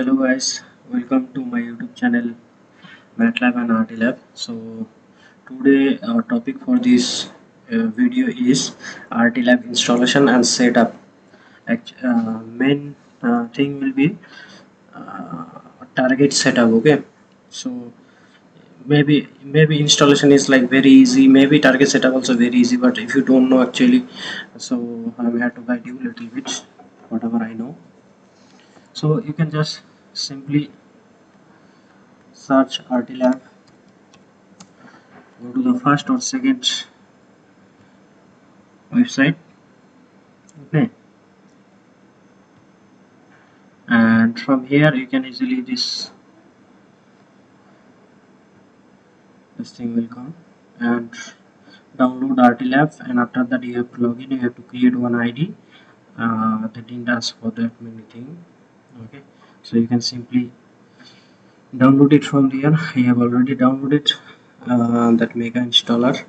hello guys welcome to my youtube channel matlab and RT lab so today our topic for this uh, video is RT lab installation and setup. Act uh, main uh, thing will be uh, target setup okay? So maybe maybe installation is like very easy maybe target setup also very easy but if you don't know actually so i'm here to guide you a little bit whatever i know. So you can just simply search RT lab go to the first or second website. Okay. And from here you can easily this this thing will come. And download RT lab and after that you have to log in. You have to create one id uh, that didn't ask for that many things okay so you can simply download it from there. I have already downloaded uh, that mega installer.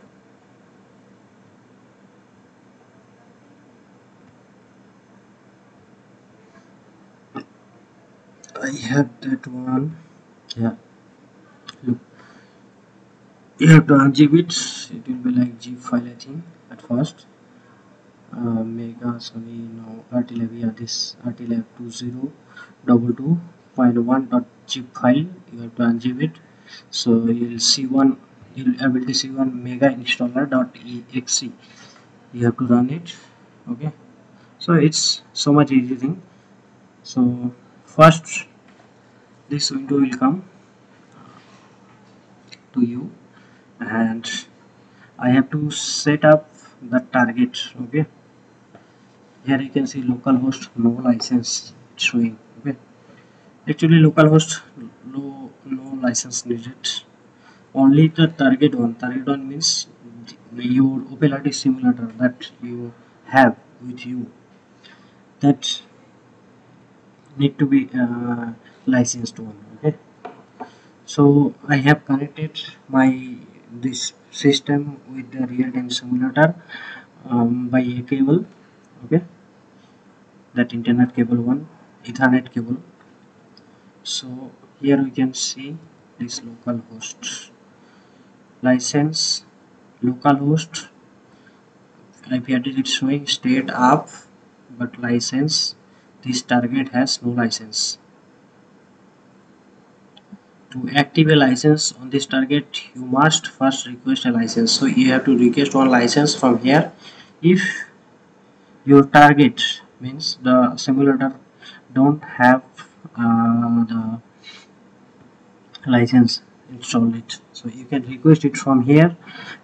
I have that one. Yeah. Look. You have to unzip it it will be like zip file I think at first mega sony no RT lab yeah this RT lab 2022.1 dot zip file. You have to unzip it. So you'll see one you'll able to see one mega installer dot exe. You have to run it okay? So it's so much easy thing. So first this window will come to you. And I have to set up the target okay here you can see localhost no license showing okay? Actually localhost no no license needed. Only the target one. Target one means your OPAL-RT simulator that you have with you. That need to be uh, licensed one okay? So I have connected my this system with the real-time simulator um, by a cable okay? That internet cable one ethernet cable. So here we can see this local host. License localhost IP address is showing state up but license this target has no license. To active a license on this target you must first request a license. So you have to request one license from here. If your target means the simulator don't have uh, the license install it. So you can request it from here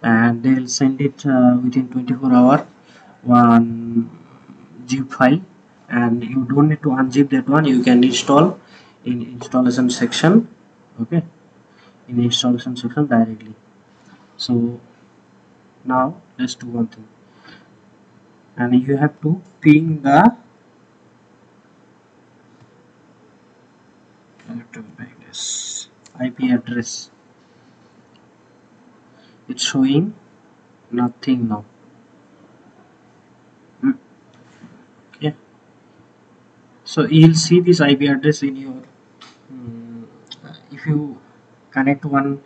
and they'll send it uh, within 24 hour one zip file. And you don't need to unzip that one. You can install in installation section okay? In installation section directly. So now let's do one thing and you have to ping the like this. IP address. It's showing nothing now. Hmm. okay. So you'll see this IP address in your um, if you connect one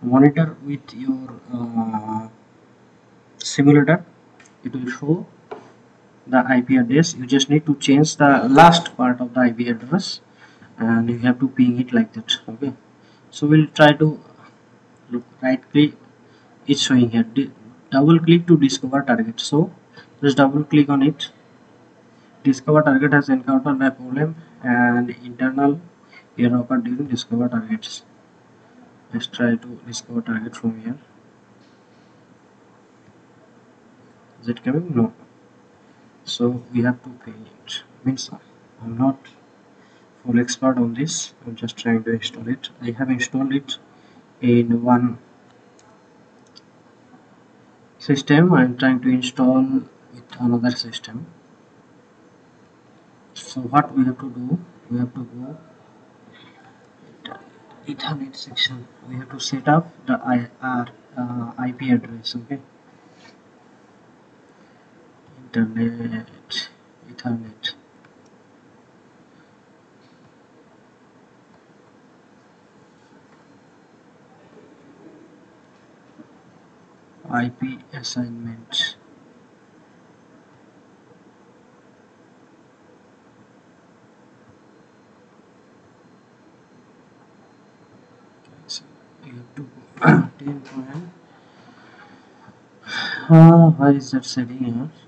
monitor with your uh, simulator it will show the IP address you just need to change the last part of the IP address and you have to ping it like that okay? So we'll try to look right click it's showing here. Double click to discover target. So just double click on it. Discover target has encountered a problem and internal error occurred during discover targets. Let's try to discover target from here. Is it coming? No so we have to pay it. Means i'm not full expert on this. I'm just trying to install it. I have installed it in one system. I'm trying to install with another system. So what we have to do we have to go ethernet section we have to set up the IR, uh, IP address okay Internet, internet. IP assignment. Okay, so we have to ten point. Uh, why is that setting here?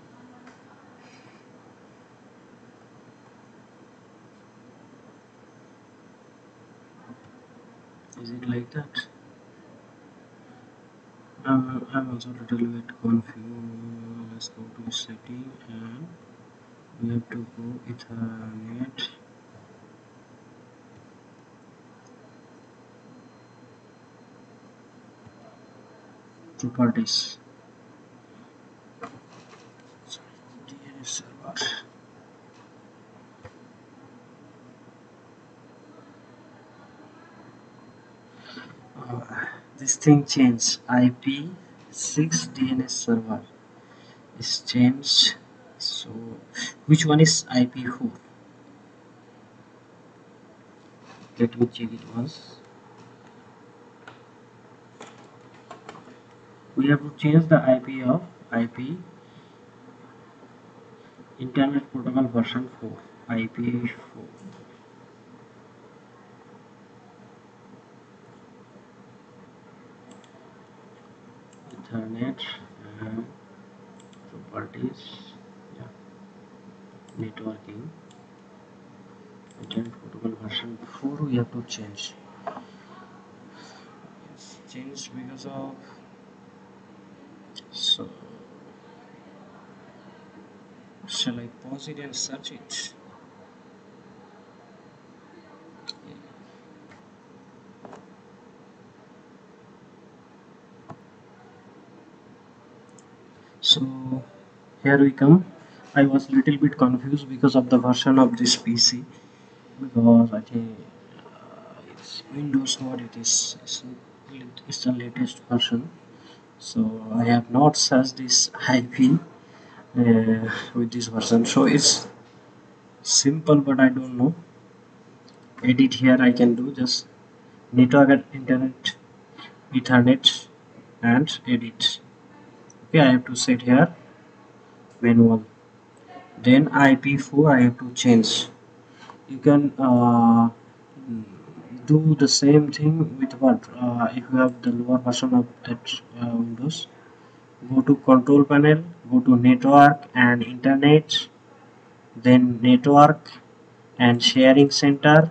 Is it like that? I'm, I'm also a little bit confused let's go to setting and we have to go ethernet properties DNS server this thing changed IP6 DNS server. Is changed so which one is IP4 let me check it once. We have to change the IP of IP Internet Protocol version 4 IP4 Ethernet and uh, properties yeah networking. Internet Protocol version 4 we have to change. It's changed because of so shall I pause it and search it so here we come. I was a little bit confused because of the version of this PC because I think uh, it's Windows what it is it's, it's the latest version. So I have not searched this IP uh, with this version. So it's simple but I don't know. Edit here I can do just network and internet ethernet and edit. Okay I have to set here manual. Then IP4 I have to change. You can uh, do the same thing with what uh, if you have the lower version of that uh, Windows go to control panel go to network and internet then network and sharing center.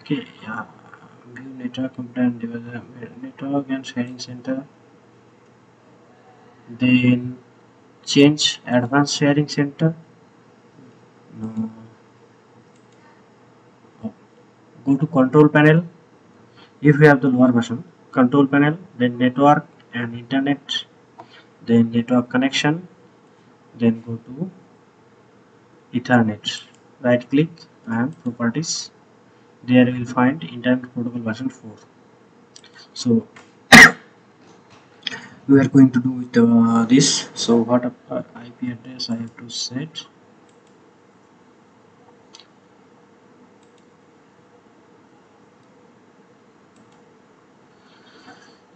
Okay yeah view network component network and sharing center then change advanced sharing center? Go to control panel. If you have the lower version control panel then network and internet then network connection then go to ethernet. Right click and properties. There you will find internet protocol version 4 so we are going to do with uh, this. So what uh, IP address I have to set.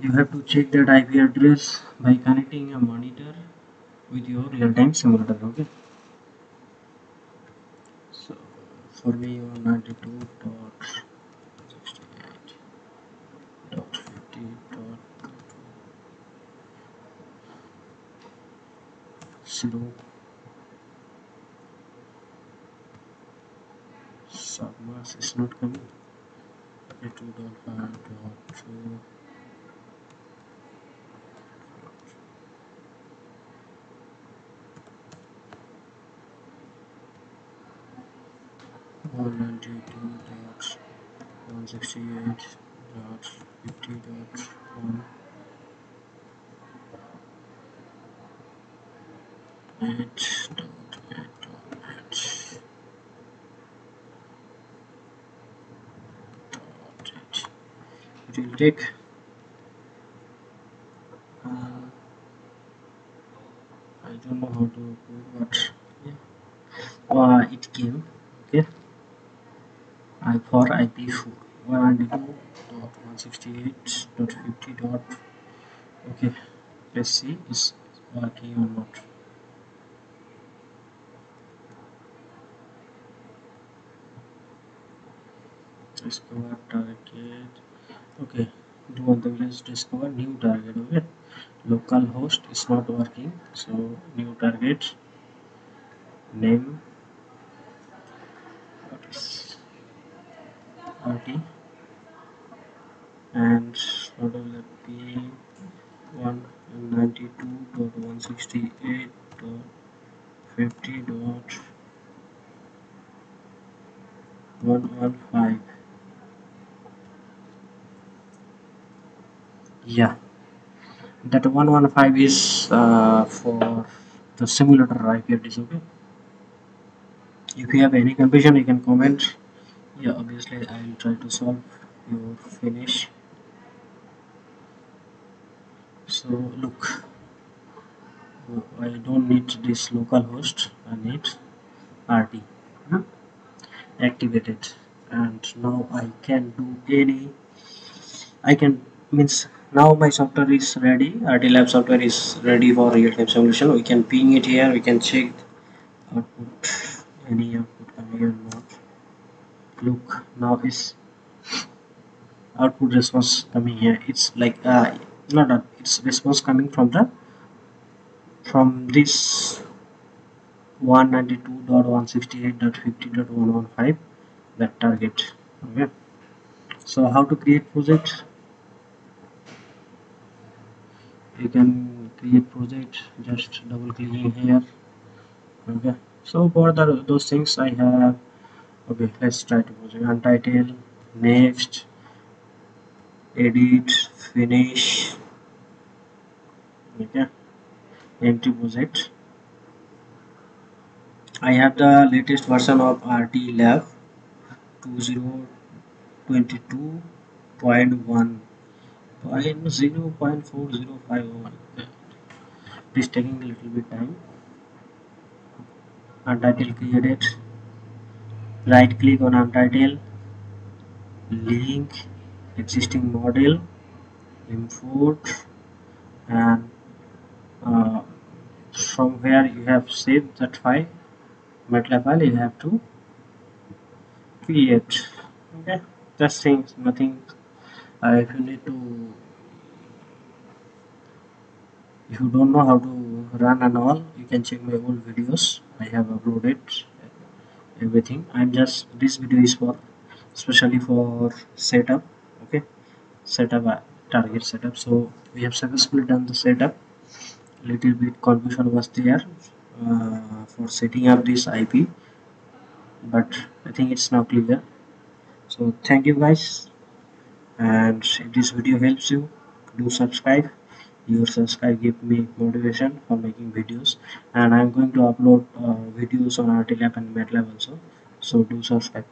You have to check that IP address by connecting a monitor with your real-time simulator okay? So for me 192.68.50.0 submask is not coming. 2.5.2 one ninety two dot one sixty eight dot fifty dot one eight dot eight dot eight dot eight it will take uh, I don't know how to put but yeah. Uh, it came. Okay. I for IP4 192.1 168.50 dot okay. Let's see is working or not discover target. Okay do one thing let's discover new target okay? Local host is not working so new target name what is RT and be 192.168.50.115 yeah. That 115 is uh, for the simulator IP address okay? If you have any confusion you can comment. Yeah obviously I will try to solve your finish. So look. I don't need this localhost. I need RT hmm? activated. And now I can do any I can means now my software is ready. RT lab software is ready for real-time simulation we can ping it here. We can check output any output coming or not. Look now is output response coming here. It's like uh not that it's response coming from the from this 192.168.50.115 that target. Okay. So how to create project you can create project just double clicking here. Okay. So for the those things i have okay let's try to project untitled next edit finish okay empty project. I have the latest version of rt lab 2022.1 point four zero five one. It is taking a little bit time. Untitled created. Right click on untitled. Link existing model. Import and uh, from where you have saved that file MATLAB file you have to create okay just things nothing uh, if you need to if you don't know how to run and all you can check my old videos. I have uploaded everything. I'm just this video is for especially for setup okay? Setup uh, target setup. So we have successfully done the setup. Little bit confusion was there uh, for setting up this ip but i think it's now clear. So thank you guys and if this video helps you do subscribe. Your subscribe give me motivation for making videos. And i'm going to upload uh, videos on RTLab and MATLAB also. So do subscribe.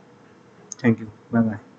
Thank you. Bye bye